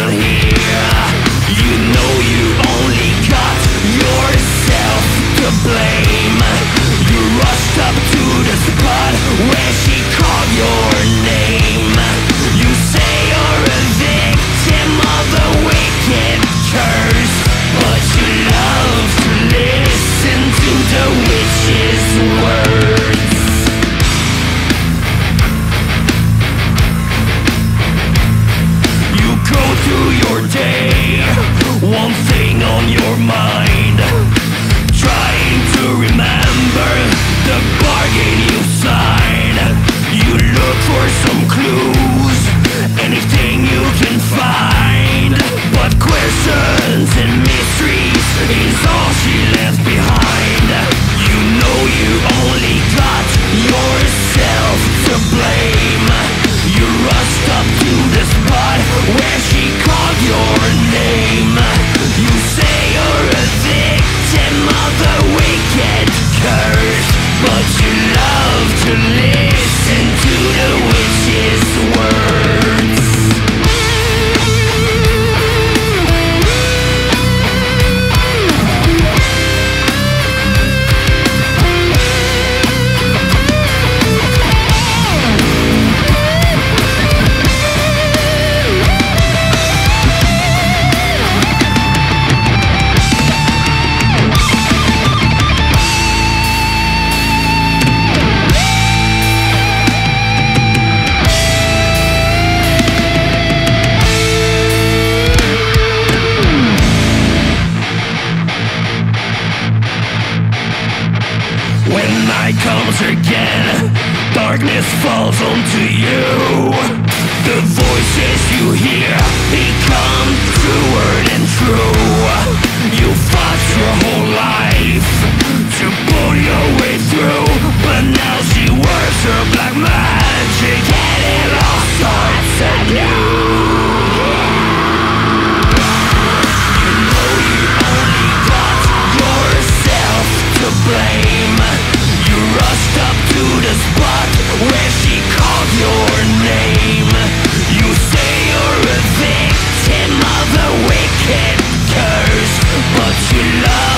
here You know you only got yourself to blame You rushed up to the spot where she called your name comes again. Darkness falls onto you. The voices you hear what you love.